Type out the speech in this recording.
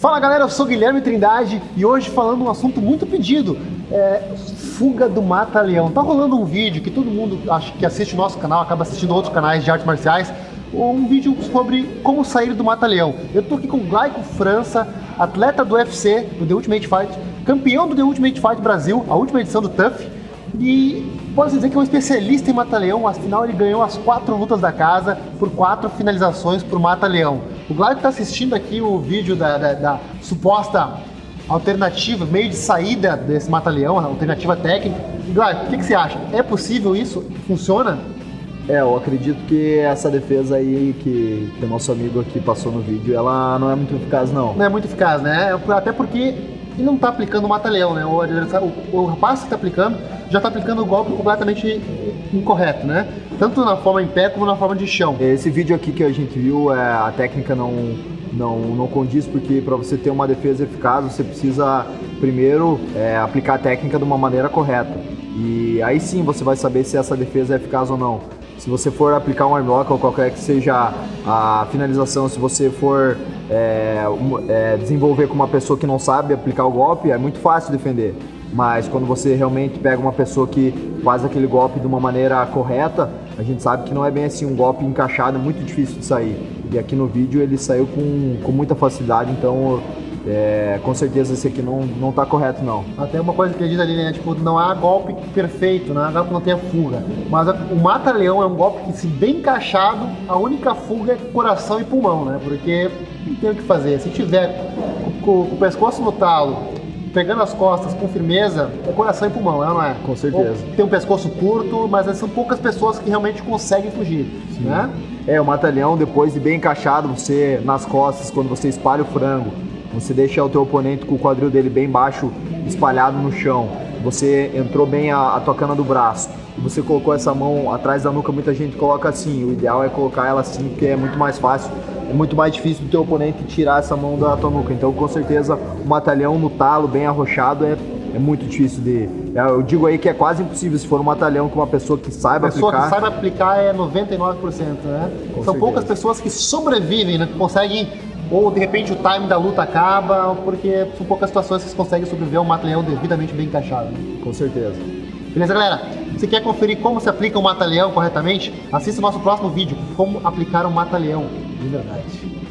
Fala galera, eu sou Guilherme Trindade e hoje falando um assunto muito pedido, é fuga do mata-leão. Tá rolando um vídeo que todo mundo acho que assiste o nosso canal, acaba assistindo outros canais de artes marciais, um vídeo sobre como sair do mata-leão. Eu tô aqui com o Glaico França, atleta do UFC, do The Ultimate Fight, campeão do The Ultimate Fight Brasil, a última edição do TUF, e pode dizer que é um especialista em mata-leão, afinal ele ganhou as quatro lutas da casa por quatro finalizações por mata-leão. O Glauco está assistindo aqui o vídeo da, da, da, suposta alternativa, meio de saída desse mata-leão, alternativa técnica. Glauco, o que, que, você acha? É possível isso? Funciona? É, eu acredito que essa defesa aí que, que o nosso amigo aqui passou no vídeo, ela não é muito eficaz, não. Não é muito eficaz, né? Até porque ele não está aplicando o mata-leão, né? O, o, o rapaz que está aplicando já está aplicando o golpe completamente incorreto, né? Tanto na forma em pé como na forma de chão. Esse vídeo aqui que a gente viu, é, a técnica não, não, não condiz, porque para você ter uma defesa eficaz, você precisa primeiro é, aplicar a técnica de uma maneira correta. E aí sim você vai saber se essa defesa é eficaz ou não. Se você for aplicar um armlock ou qualquer que seja a finalização, se você for é, é, desenvolver com uma pessoa que não sabe aplicar o golpe, é muito fácil defender. Mas quando você realmente pega uma pessoa que faz aquele golpe de uma maneira correta, a gente sabe que não é bem assim um golpe encaixado, é muito difícil de sair. E aqui no vídeo ele saiu com, com muita facilidade, então é, com certeza esse aqui não, não tá correto não. Até uma coisa que ele diz ali, né? Tipo, não há golpe perfeito, não há golpe que não tenha fuga. Mas o mata-leão é um golpe que, se bem encaixado, a única fuga é coração e pulmão, né? Porque não tem o que fazer. Se tiver com, com o pescoço no talo pegando as costas com firmeza, é coração e pulmão, é não é? Com certeza. Tem um pescoço curto, mas são poucas pessoas que realmente conseguem fugir, Sim. né? É, o matalhão, depois de bem encaixado, você nas costas, quando você espalha o frango, você deixa o teu oponente com o quadril dele bem baixo, espalhado no chão. Você entrou bem a, a tua cana do braço. Você colocou essa mão atrás da nuca, muita gente coloca assim. O ideal é colocar ela assim, porque é muito mais fácil é muito mais difícil do teu oponente tirar essa mão da tua nuca. Então, com certeza, o matalhão no talo, bem arrochado, é, é muito difícil de. É, eu digo aí que é quase impossível se for um matalhão com uma pessoa que saiba aplicar. A pessoa que saiba aplicar é 99%, né? Com São certeza. poucas pessoas que sobrevivem, né? Que conseguem ou de repente o time da luta acaba, porque são poucas situações que conseguem sobreviver um mata-leão devidamente bem encaixado. Com certeza. Beleza, galera? Se quer conferir como se aplica um mata-leão corretamente, assista o nosso próximo vídeo, como aplicar um mata-leão de verdade.